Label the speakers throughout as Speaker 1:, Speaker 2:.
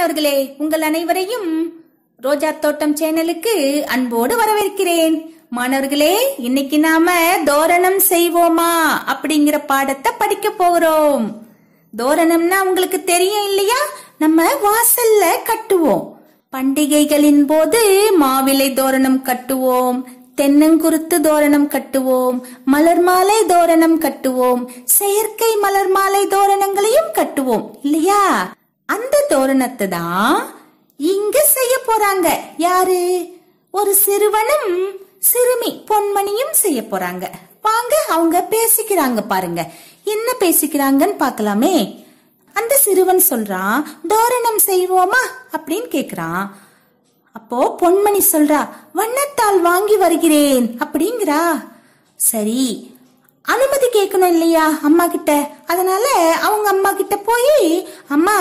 Speaker 1: மாணவர்களே உங்கள் அனைவரையும் ரோஜா தோட்டம் சேனலுக்கு அன்போடு வரவேற்கிறேன். மாணவர்களே இன்னைக்கு நாம தோரணம் செய்வோமா அப்படிங்கிற பாடத்தை படிக்க போகிறோம். தோரணம்னா உங்களுக்கு தெரியும் இல்லையா? நம்ம வாசல்ல கட்டுவோம். பண்டிகைகளின் போது மாவிலை தோரணம் கட்டுவோம் தென்னங்குருத்து தோரணம் கட்டுவோம் மலர் மாலை தோரணம் கட்டுவோம் செயற்கை மலர் மாலை தோரணங்களையும் கட்டுவோம் இல்லையா? அந்த தோரணத்தை தான் இங்க செய்ய போறாங்க. யாரு? ஒரு சிறுவனும் சிறுமி பொன்மணியும் செய்ய போறாங்க. வாங்க அவங்க பேசிக்கிறாங்க பாருங்க. என்ன பேசிக்கிறாங்கன்னு பார்க்கலாமே. அந்த சிறுவன் சொல்றான் தோரணம் செய்வோமா? அப்படின்னு கேக்குறான். அப்போ பொன்மணி சொல்றா வண்ணத்தால் வாங்கி வருகிறேன் அப்படிங்கிறா. சரி அனுமதி கேட்கணும் இல்லையா அம்மா கிட்ட அதனால அவங்க அம்மா கிட்ட போய் அம்மா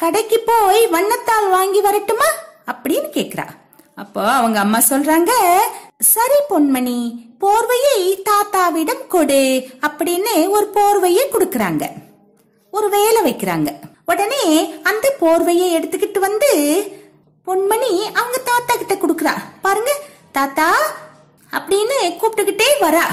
Speaker 1: கடைக்கு போய் வண்ணத்தால் வாங்கி வரட்டுமா? அப்படின்னு கேக்குறா. அப்போ அவங்க அம்மா சொல்றாங்க சரி பொன்மணி போர்வையை தாத்தாவிடம் கொடு அப்படின்னு ஒரு போர்வையை கொடுக்கறாங்க. ஒரு வேலை வைக்கிறாங்க. உடனே அந்த போர்வையை எடுத்துக்கிட்டு வந்து பொன்மணி அவங்க தாத்தா கிட்ட கொடுக்கறா. பாருங்க தாத்தா அப்படின்னு கூப்பிட்டுக்கிட்டே வரா.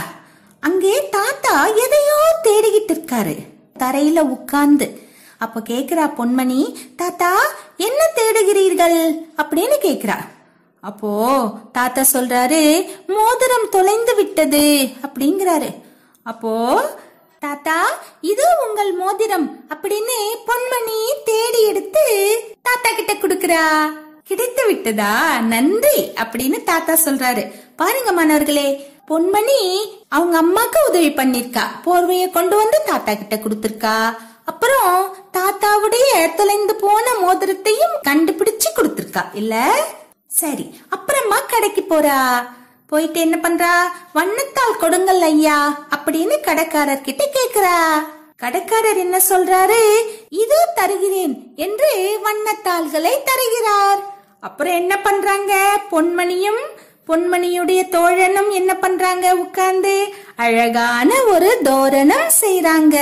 Speaker 1: அங்கே தாத்தா எதையோ தேடிக்கிட்டு இருக்காரு. தரையில உட்கார்ந்து அப்ப கேக்குறா பொன்மணி தாத்தா என்ன தேடுகிறீர்கள்? அப்படின்னு கேக்குறா. அப்போ தாத்தா சொல்றாரு மோதிரம் தொலைந்து விட்டது அப்படிங்கிறாரு. அப்போ தாத்தா இது உங்கள் மோதிரம் அப்படின்னு பொன்மணி தேடி எடுத்து தாத்தா கிட்ட குடுக்கறா. கிடைத்து விட்டதா? நன்றி அப்படின்னு தாத்தா சொல்றாரு. பாருங்க மாணவர்களே பொன்மணி அவங்க அம்மாக்கு உதவி பண்ணிருக்கா. போர்வைய கொண்டு வந்து தாத்தா கிட்ட கொடுத்திருக்கா. அப்புறம் தாத்தாவுடைய தொலைந்து போன மோதிரத்தையும் கண்டுபிடிச்சு கொடுத்திருக்கா. இல்ல? சரி அப்புறமா கடைக்கு போறா. போயிட்டு என்ன பண்றா? வண்ணத்தால் கொடுங்கள் ஐயா அப்படின்னு கடைக்காரர் கிட்ட கேக்குறா. கடைக்காரர் என்ன சொல்றாரு? இது தருகிறேன் என்று வண்ணத்தாள்களை தருகிறார். அப்புறம் என்ன பண்றாங்க? பொன்மணியும் பொன்மணியுடைய தோழனும் என்ன பண்றாங்க? உட்கார்ந்து அழகான ஒரு தோரணம் செய்றாங்க.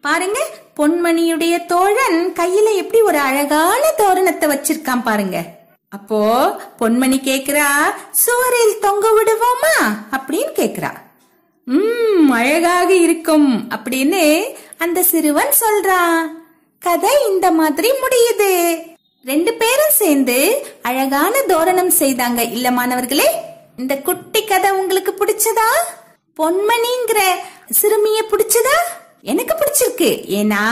Speaker 1: பாருங்க பொன்மணியுடைய தோழன் கையில எப்படி ஒரு அழகான தோரணத்தை வச்சிருக்கான் பாருங்க. அப்போ பொன்மணி கேக்குறா சுவரில் தொங்க விடுவோமா? அப்படின்னு கேக்குறா. உம் அழகாக இருக்கும் அப்படின்னு அந்த சிறுவன் சொல்றான் கதை இந்த மாதிரி முடியுது. ரெண்டு பேரும் சேர்ந்து அழகான தோரணம் செய்தாங்க. இல்ல மாணவர்களே இந்த குட்டி கதை உங்களுக்கு பிடிச்சதா? பொன்மணிங்கிற சிறுமிய பிடிச்சதா? எனக்கு பிடிச்சிருக்கு. ஏன்னா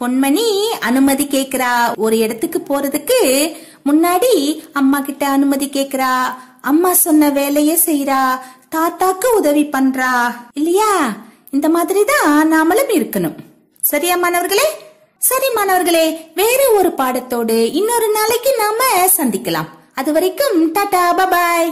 Speaker 1: பொன்மணி அனுமதி கேக்குறா ஒரு இடத்துக்கு போறதுக்கு முன்னாடி அம்மா கிட்ட அனுமதி கேக்குறா அம்மா சொன்ன வேலைய செய்யறா தாத்தாக்கு உதவி பண்றா. இல்லையா? இந்த மாதிரி தான் நாமளும் இருக்கணும். சரியா மாணவர்களே? சரி மாணவர்களே. வேற ஒரு பாடத்தோடு இன்னொரு நாளைக்கு நாம சந்திக்கலாம். அது வரைக்கும் டாடா பபாய்.